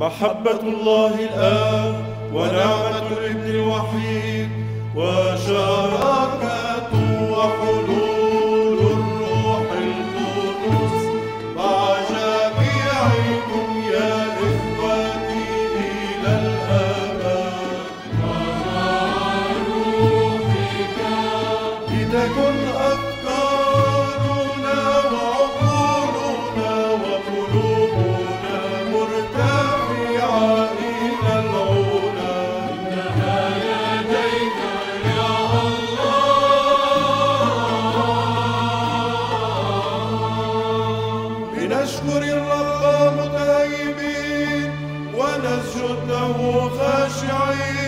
محبة الله الآب ونعمة الابن الوحيد وشراكة وحلول الروح القدس. مع جميعكم يا إخوتي إلى الأبد. لتكن أفكارنا لنشكر الرب متهيبين ونسجد له خاشعين.